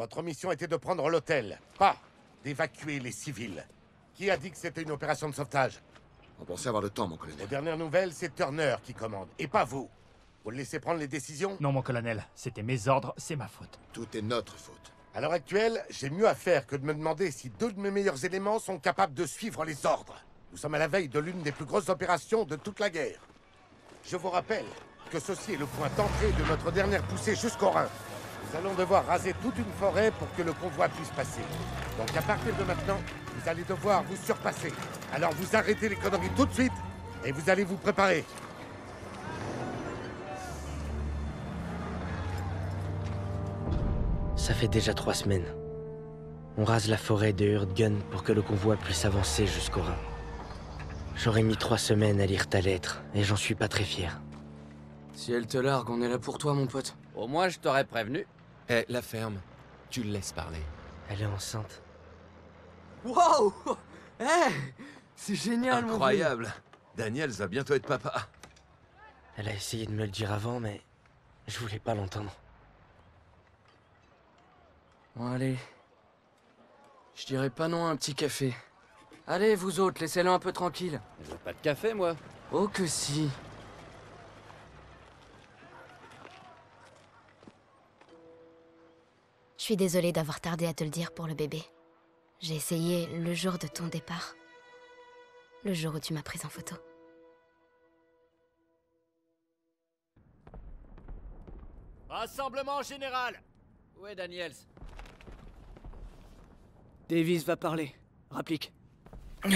Votre mission était de prendre l'hôtel, pas d'évacuer les civils. Qui a dit que c'était une opération de sauvetage On pensait avoir le temps, mon Aux colonel. dernières nouvelles, c'est Turner qui commande, et pas vous. Vous le laissez prendre les décisions Non, mon colonel, c'était mes ordres, c'est ma faute. Tout est notre faute. À l'heure actuelle, j'ai mieux à faire que de me demander si deux de mes meilleurs éléments sont capables de suivre les ordres. Nous sommes à la veille de l'une des plus grosses opérations de toute la guerre. Je vous rappelle que ceci est le point d'entrée de notre dernière poussée jusqu'au Rhin. Nous allons devoir raser toute une forêt pour que le convoi puisse passer. Donc à partir de maintenant, vous allez devoir vous surpasser. Alors vous arrêtez les conneries tout de suite et vous allez vous préparer. Ça fait déjà trois semaines. On rase la forêt de Hurtgun pour que le convoi puisse avancer jusqu'au Rhin. J'aurais mis trois semaines à lire ta lettre, et j'en suis pas très fier. Si elle te largue, on est là pour toi, mon pote. Au moins, je t'aurais prévenu. Eh, la ferme. Tu le laisses parler. Elle est enceinte. Wow Eh C'est génial, mon Incroyable. Daniel va bientôt être papa. Elle a essayé de me le dire avant, mais je voulais pas l'entendre. Bon, allez. Je dirais pas non à un petit café. Allez, vous autres, laissez-le un peu tranquille. Je veux pas de café, moi. Oh que si. Je suis désolée d'avoir tardé à te le dire pour le bébé. J'ai essayé le jour de ton départ. Le jour où tu m'as prise en photo. Rassemblement général Où est Daniels Davis va parler. Rapplique.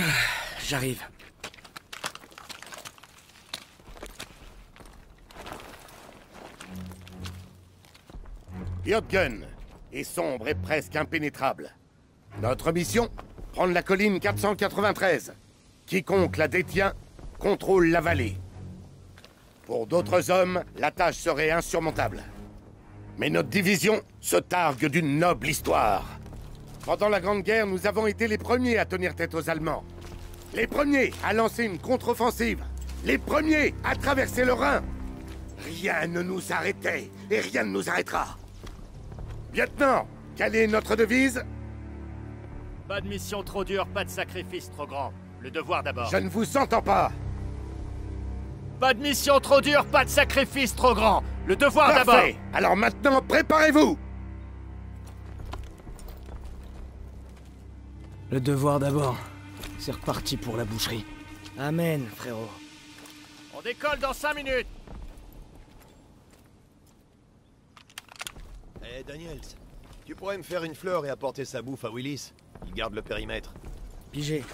J'arrive. Yotgun est sombre et presque impénétrable. Notre mission Prendre la colline 493. Quiconque la détient contrôle la vallée. Pour d'autres hommes, la tâche serait insurmontable. Mais notre division se targue d'une noble histoire. Pendant la Grande Guerre, nous avons été les premiers à tenir tête aux Allemands. Les premiers à lancer une contre-offensive. Les premiers à traverser le Rhin. Rien ne nous arrêtait et rien ne nous arrêtera. Lieutenant, quelle est notre devise? Pas de mission trop dure, pas de sacrifice trop grand. Le devoir d'abord. Je ne vous entends pas. Pas de mission trop dure, pas de sacrifice trop grand. Le devoir d'abord. Parfait. Alors maintenant, préparez-vous. Le devoir d'abord. C'est reparti pour la boucherie. Amen, frérot. On décolle dans 5 minutes. Eh Daniels, tu pourrais me faire une fleur et apporter sa bouffe à Willis Il garde le périmètre. Pigé.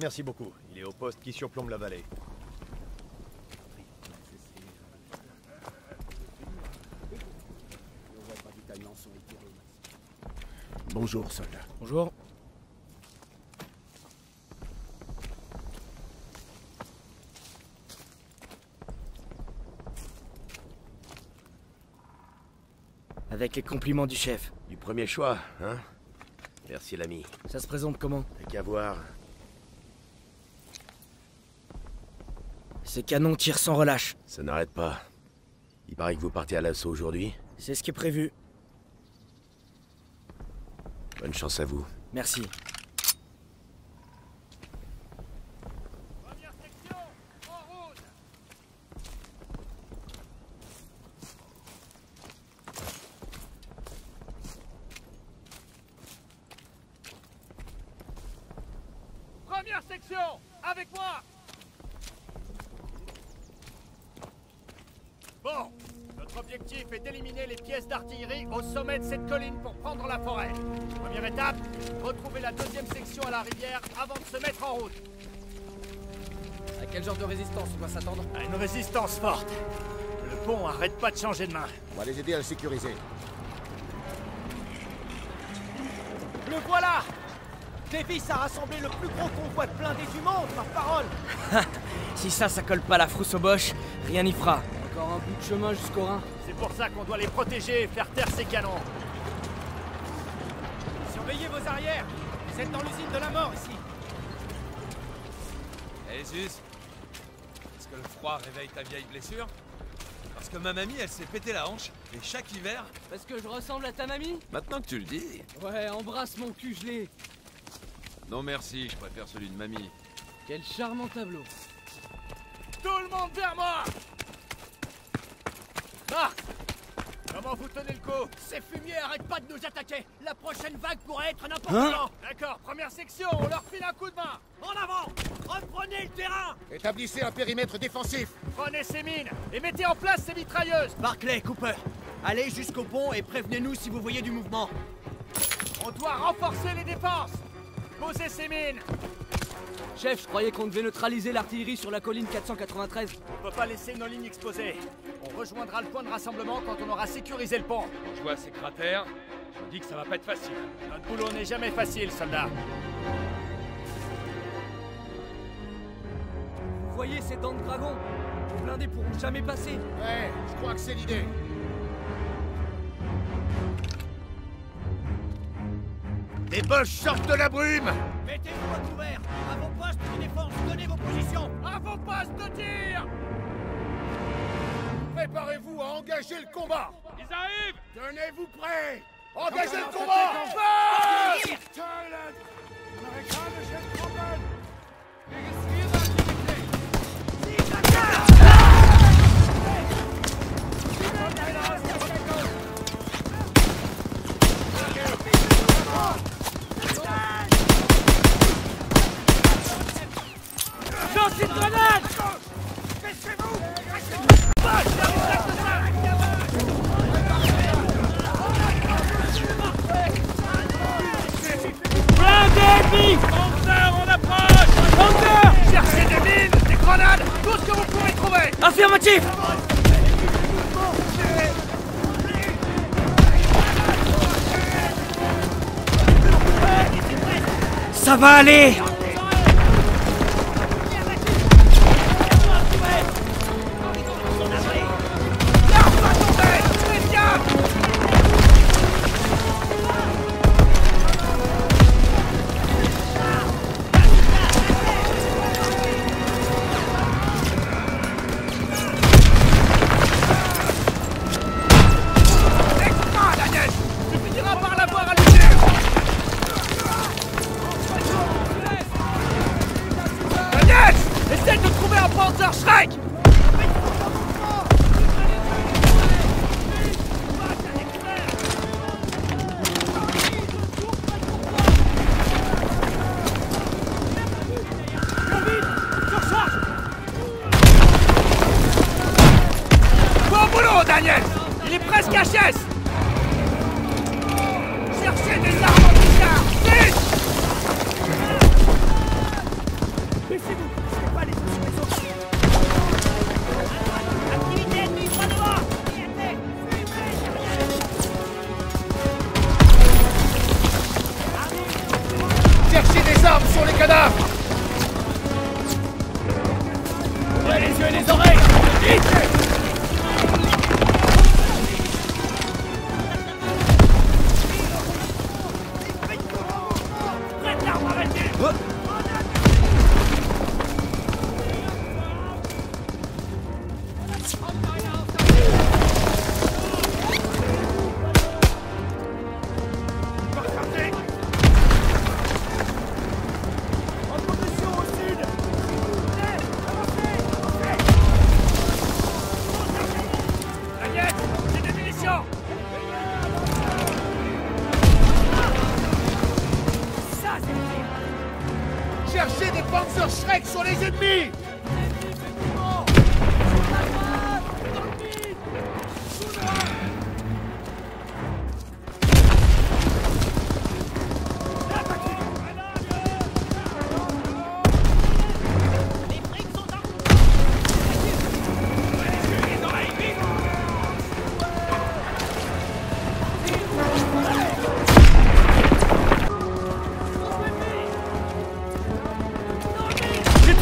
Merci beaucoup. Il est au poste qui surplombe la vallée. Bonjour, soldat. Bonjour. Avec les compliments du chef. Du premier choix, hein Merci l'ami. Ça se présente comment T'as qu'à voir. Ces canons tirent sans relâche. Ça n'arrête pas. Il paraît que vous partez à l'assaut aujourd'hui. C'est ce qui est prévu. Bonne chance à vous. Merci. Première section, en route. Première section, avec moi. Bon, notre objectif est d'éliminer les au sommet de cette colline pour prendre la forêt. Première étape, retrouver la deuxième section à la rivière avant de se mettre en route. À quel genre de résistance on doit s'attendre À une résistance forte. Le pont arrête pas de changer de main. On va les aider à le sécuriser. Le voilà Davis a rassemblé le plus gros convoi de blindés du monde, ma parole Si ça, ça colle pas la frousse au boche, rien n'y fera. Encore un bout de chemin jusqu'au Rhin. C'est pour ça qu'on doit les protéger et faire taire ces canons. Surveillez vos arrières Vous êtes dans l'usine de la mort ici Eh Zus Est-ce que le froid réveille ta vieille blessure? Parce que ma mamie, elle s'est pété la hanche, et chaque hiver... Parce que je ressemble à ta mamie? Maintenant que tu le dis... Ouais, embrasse mon cul gelé. Non merci, je préfère celui de mamie. Quel charmant tableau. Tout le monde vers moi Marc Comment vous tenez le coup Ces fumiers arrêtent pas de nous attaquer La prochaine vague pourrait être n'importe Hein quand D'accord, première section, on leur file un coup de main En avant Reprenez le terrain Établissez un périmètre défensif. Prenez ces mines et mettez en place ces mitrailleuses Barclay, Cooper, allez jusqu'au pont et prévenez-nous si vous voyez du mouvement. On doit renforcer les défenses Posez ces mines Chef, je croyais qu'on devait neutraliser l'artillerie sur la colline 493. On peut pas laisser nos lignes exposées. On rejoindra le point de rassemblement quand on aura sécurisé le pont. Je vois ces cratères, je me dis que ça va pas être facile. Notre boulot n'est jamais facile, soldat. Vous voyez ces dents de dragon? Les blindés pourront jamais passer. Ouais, je crois que c'est l'idée. Les boches sortent de la brume Mettez-vous à couvert À vos postes de défense, donnez vos positions À vos postes de tir Préparez-vous à engager le combat. Ils arrivent. Tenez-vous prêts. Engagez le combat Ça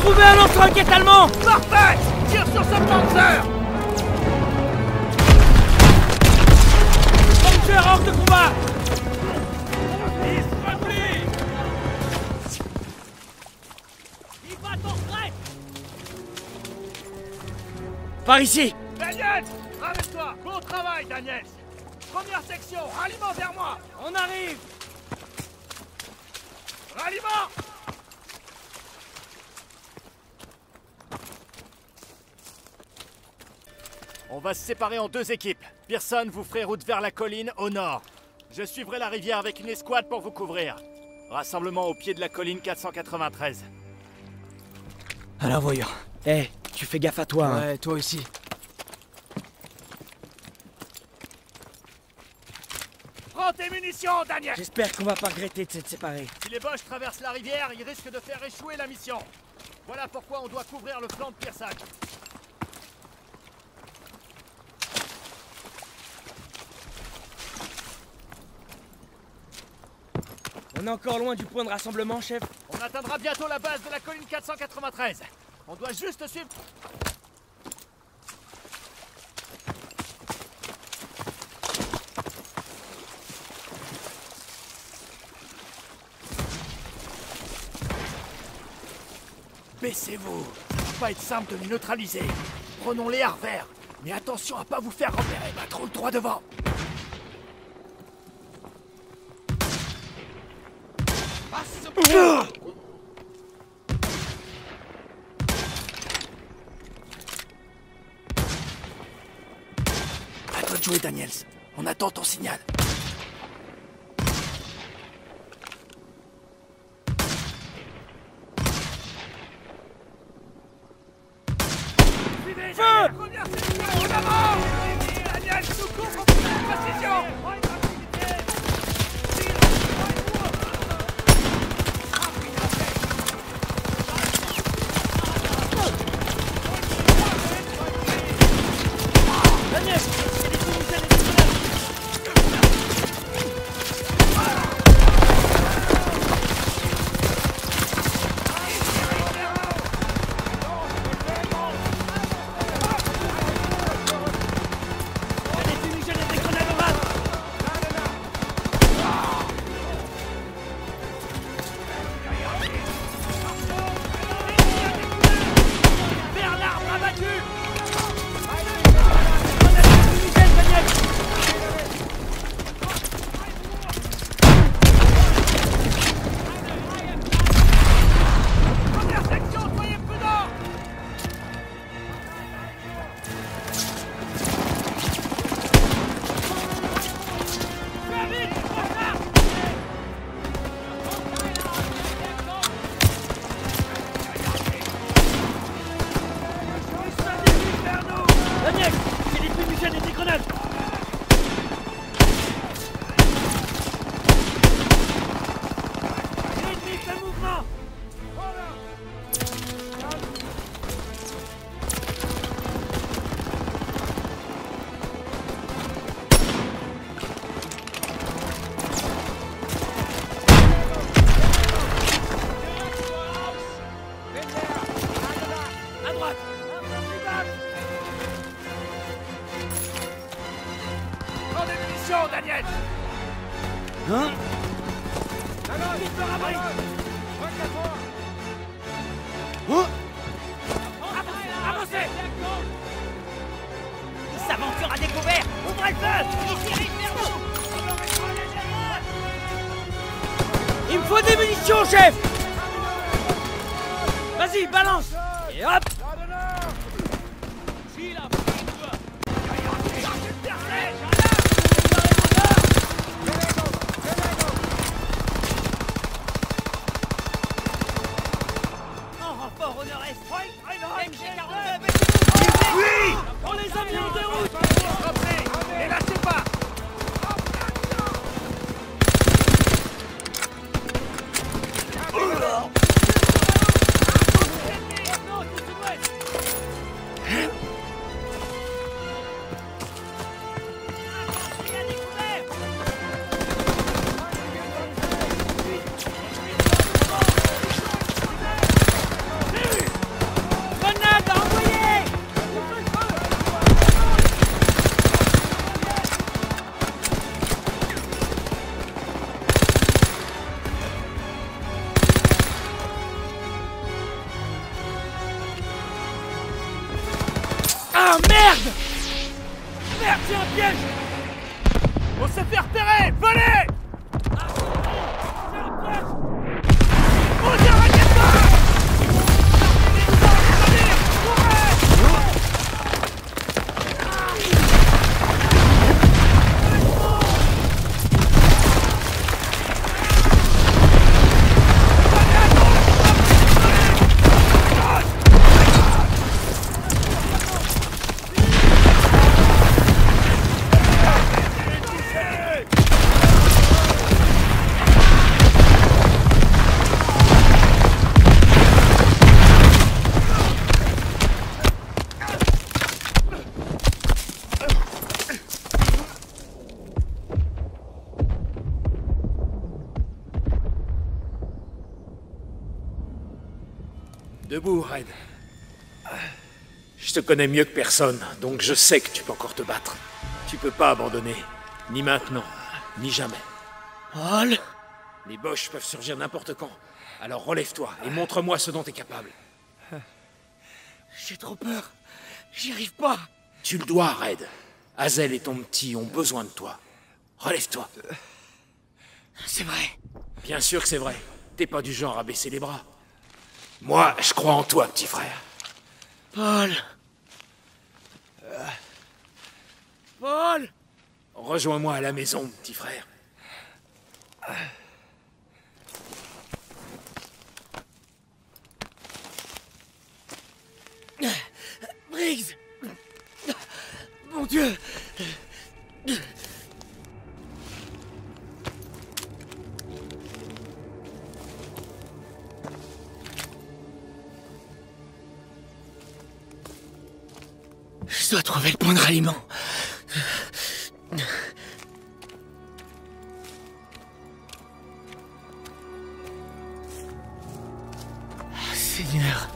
trouvé un lance-roquette allemand. Parfait Tire sur ce Panzer. Bunker hors de combat. Par ici. Daniel travail, Daniels Première section, ralliement vers moi. On arrive. Ralliement On va se séparer en deux équipes. Pearson, vous ferez route vers la colline au nord. Je suivrai la rivière avec une escouade pour vous couvrir. Rassemblement au pied de la colline 493. Alors voyons. Eh, tu fais gaffe à toi. hein. Ouais, toi aussi. Prends tes munitions, Daniel J'espère qu'on va pas regretter de s'être séparés. Si les Boches traversent la rivière, ils risquent de faire échouer la mission. Voilà pourquoi on doit couvrir le flanc de Pearson. On est encore loin du point de rassemblement, chef. On atteindra bientôt la base de la colline 493. On doit juste suivre... Baissez-vous. Pas être simple de les neutraliser. Prenons les verts. Mais attention à pas vous faire repérer. Pas trop le droit devant. Jouer, Daniels. On attend ton signal. Faut des munitions, chef. Vas-y, balance. Et hop. En renfort au nord-est. MG42 Oui. On les a mis en déroute lâchez pas C'est un piège. On s'est fait repérer Venez te connais mieux que personne, donc je sais que tu peux encore te battre. Tu peux pas abandonner. Ni maintenant, ni jamais. Paul Les Boches peuvent surgir n'importe quand. Alors relève-toi et montre-moi ce dont tu es capable. J'ai trop peur. J'y arrive pas. Tu le dois, Red. Hazel et ton petit ont besoin de toi. Relève-toi. C'est vrai. Bien sûr que c'est vrai. T'es pas du genre à baisser les bras. Moi, je crois en toi, petit frère. Paul Paul Rejoins-moi à la maison, petit frère. Briggs Mon Dieu Je dois trouver le point de ralliement. Seigneur.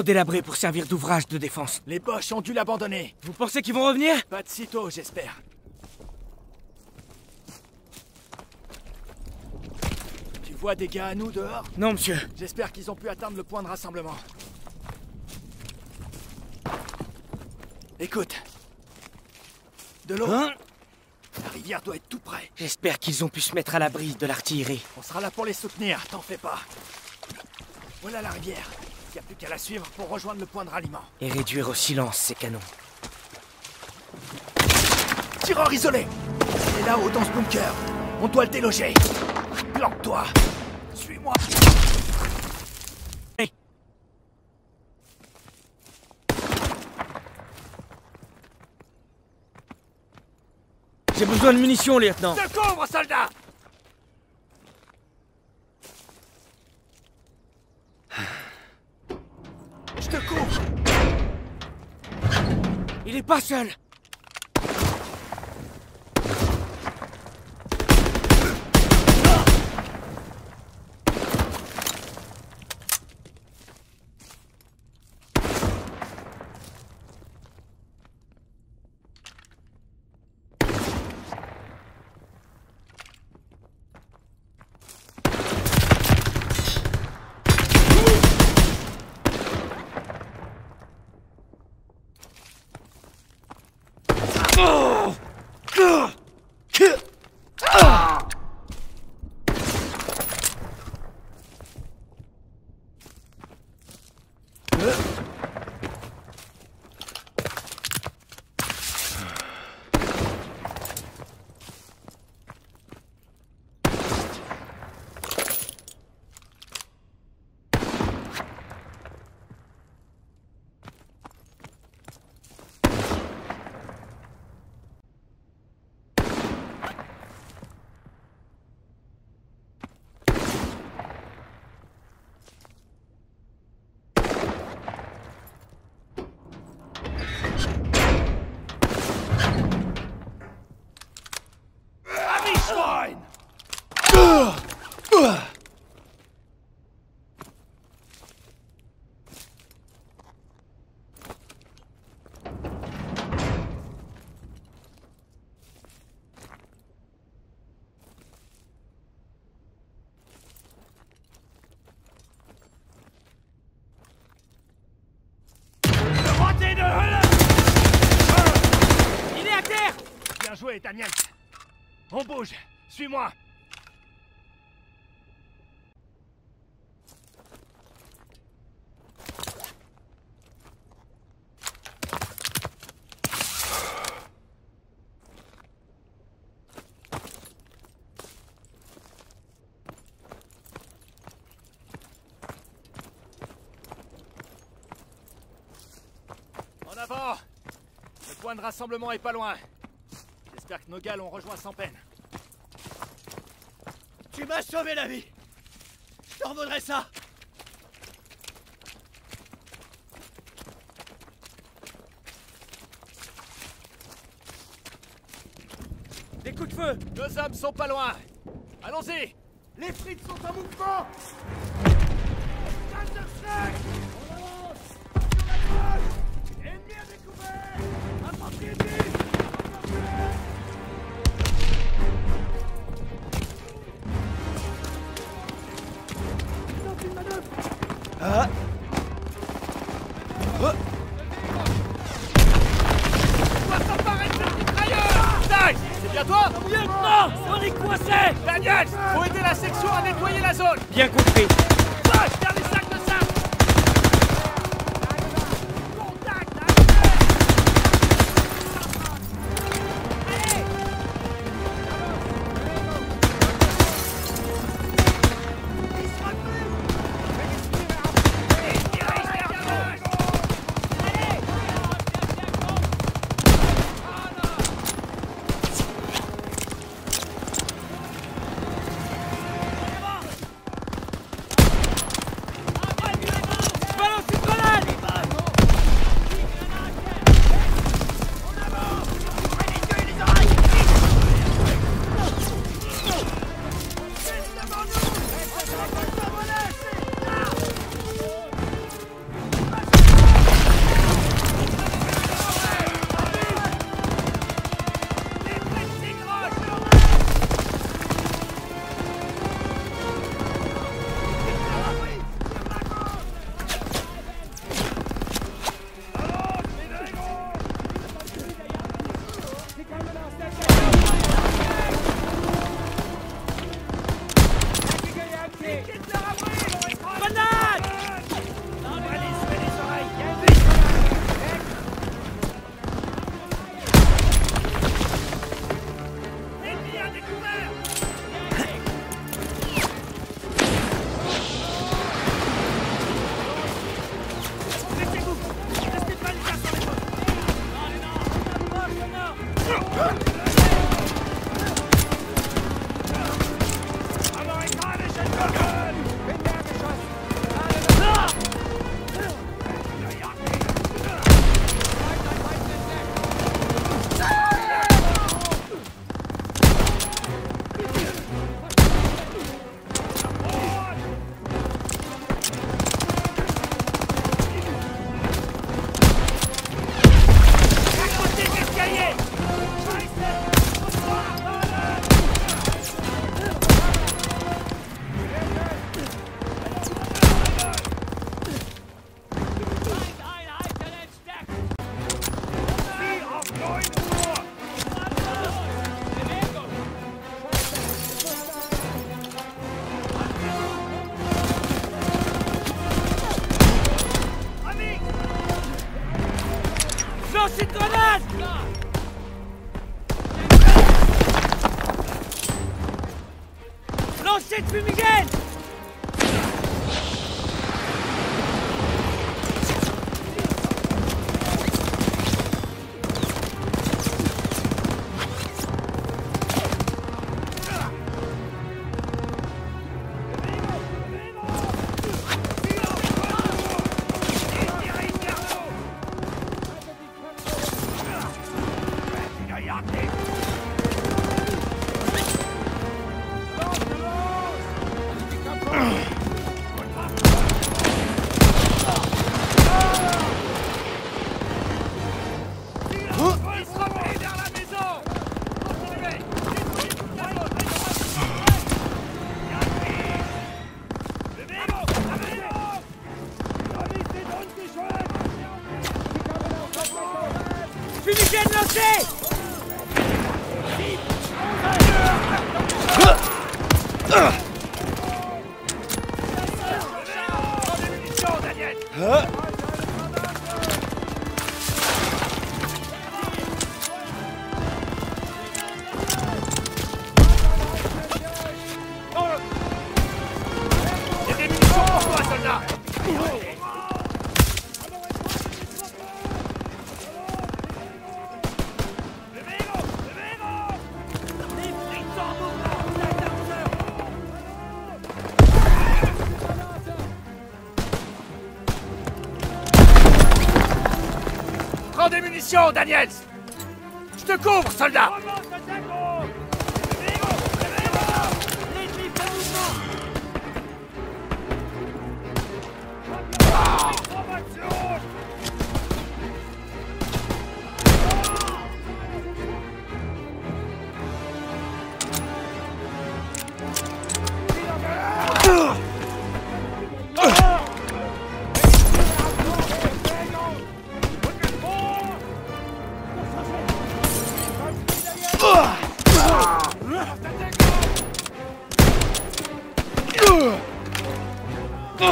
Trop délabré pour servir d'ouvrage de défense. Les Boches ont dû l'abandonner. Vous pensez qu'ils vont revenir? Pas de sitôt, j'espère. Tu vois des gars à nous dehors? Non, monsieur. J'espère qu'ils ont pu atteindre le point de rassemblement. Écoute. De l'eau? Hein? Rivière doit être tout près. J'espère qu'ils ont pu se mettre à l'abri de l'artillerie. On sera là pour les soutenir, t'en fais pas. Voilà la rivière. Y a plus qu'à la suivre pour rejoindre le point de ralliement. Et réduire au silence ces canons. Tireur isolé Il est là-haut dans ce bunker. On doit le déloger. Planque-toi. Suis-moi. J'ai besoin de munitions, lieutenant. Je couvre, soldat pas seul joué, Daniel. On bouge. Suis-moi. En avant Le point de rassemblement est pas loin. Nos gars l'ont rejoint sans peine. Tu m'as sauvé la vie. Je t'en vaudrais ça? Des coups de feu. Nos hommes sont pas loin. Allons-y. Les frites sont en mouvement Daniels. Je te couvre, soldat C'était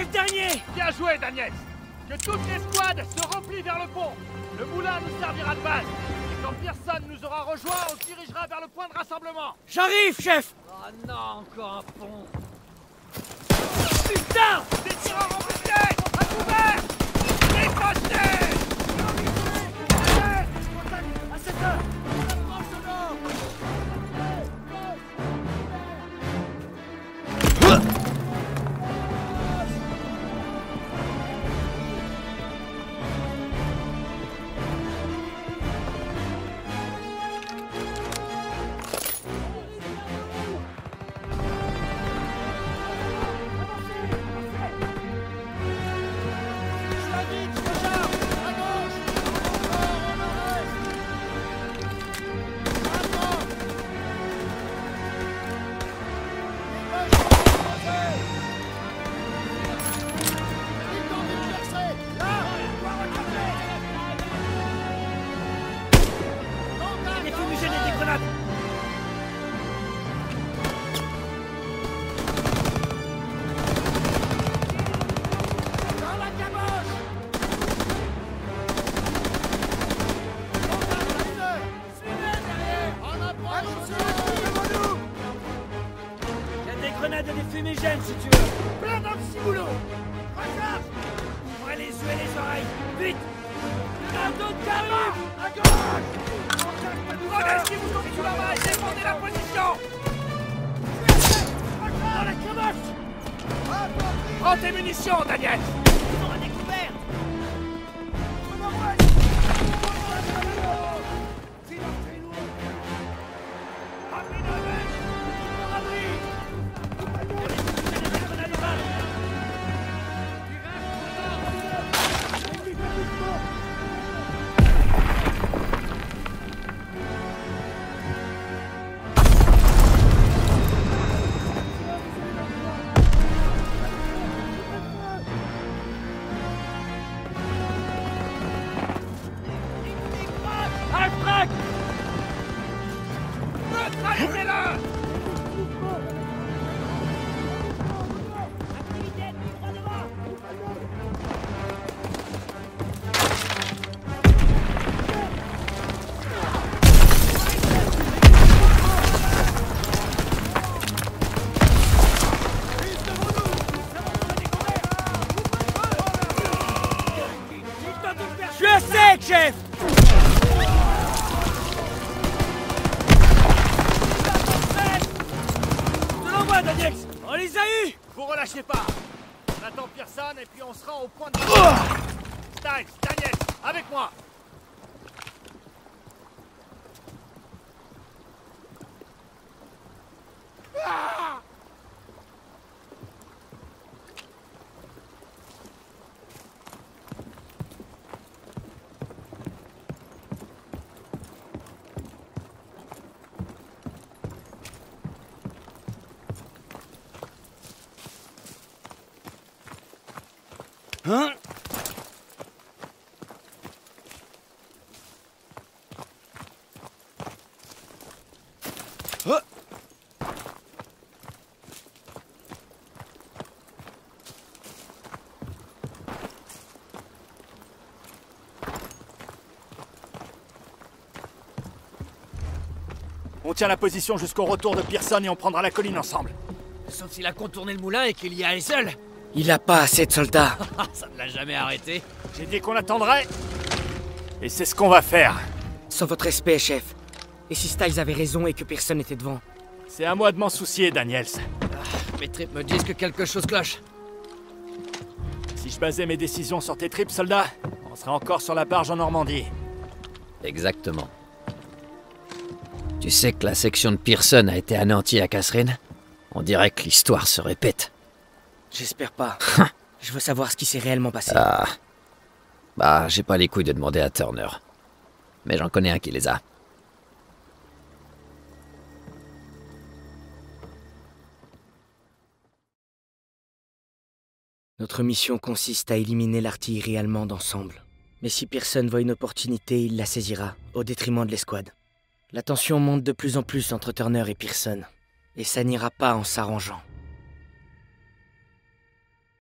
le dernier. Bien joué, Daniel. Que toutes les squads se replient vers le pont. Le moulin nous servira de base. Et quand Pearson nous aura rejoints, on se dirigera vers le point de rassemblement. J'arrive, chef. Oh non, encore un pont Des Vous relâchez pas. On attend Pearson et puis on se rend au point de... Styles, Daniel, avec moi. Hein La position jusqu'au retour de Pearson et on prendra la colline ensemble. Sauf s'il a contourné le moulin et qu'il y allait seul. Il a pas assez de soldats. Ça ne l'a jamais arrêté. J'ai dit qu'on attendrait. Et c'est ce qu'on va faire. Sans votre respect, chef. Et si Styles avait raison et que personne n'était devant? C'est à moi de m'en soucier, Daniels. Mes tripes me disent que quelque chose cloche. Si je basais mes décisions sur tes tripes, soldat, on serait encore sur la barge en Normandie. Exactement. Tu sais que la section de Pearson a été anéantie à Catherine On dirait que l'histoire se répète. J'espère pas. Je veux savoir ce qui s'est réellement passé. Ah. Bah, j'ai pas les couilles de demander à Turner. Mais j'en connais un qui les a. Notre mission consiste à éliminer l'artillerie allemande ensemble. Mais si personne voit une opportunité, il la saisira, au détriment de l'escouade. La tension monte de plus en plus entre Turner et Pearson, et ça n'ira pas en s'arrangeant.